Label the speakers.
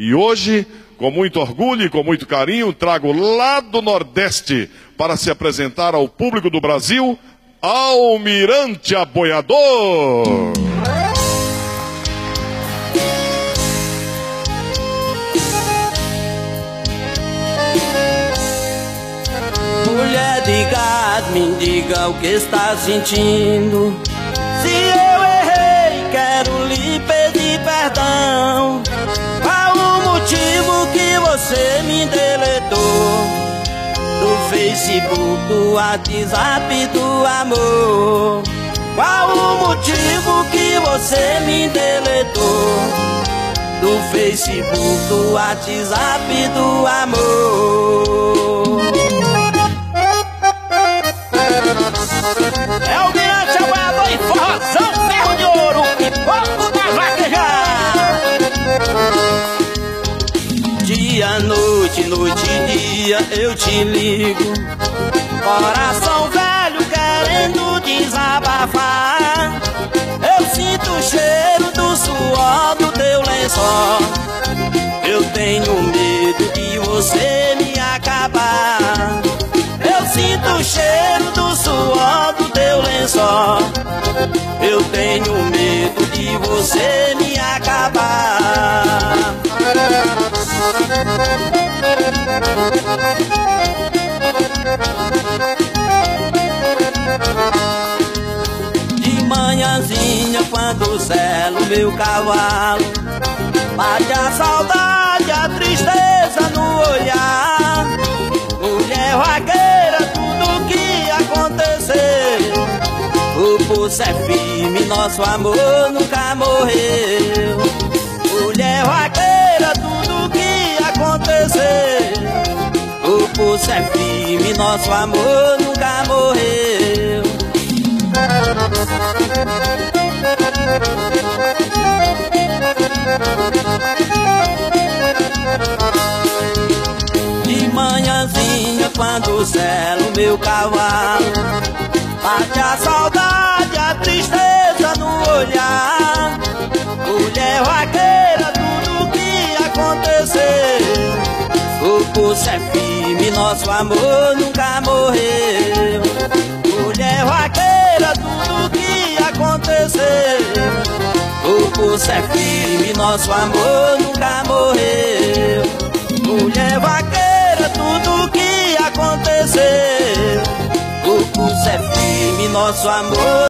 Speaker 1: E hoje, com muito orgulho e com muito carinho, trago lá do Nordeste para se apresentar ao público do Brasil, Almirante Aboiador.
Speaker 2: Mulher de gado, me diga o que está sentindo. Se eu errei, quero lhe pedir perdão. Facebook, do WhatsApp, do amor. Qual o motivo que você me deletou? Do Facebook, do WhatsApp, do amor.
Speaker 3: É o Mirante Aguador e forrozão, ferro de ouro e pouco da vaquejar.
Speaker 2: Dia, noite, noite dia eu te ligo. Coração velho querendo desabafar. Eu sinto o cheiro do suor do teu lençol. Eu tenho medo de você me acabar. Eu sinto o cheiro do suor do teu lençol. Eu tenho medo de você De manhãzinha quando selo meu cavalo Bate a saudade, a tristeza no olhar. Mulher vaqueira, tudo que aconteceu O pulso é firme, nosso amor nunca morreu. Mulher vaqueira, nosso amor nunca morreu. De manhãzinha quando selo meu cavalo Bate a saudade, a tristeza no olhar. Mulher vaqueira, tudo que aconteceu O pulso é nosso amor nunca morreu. Mulher vaqueira, tudo que aconteceu. O pulso é firme, nosso amor nunca morreu. Mulher vaqueira, tudo que aconteceu. O pulso é firme, nosso amor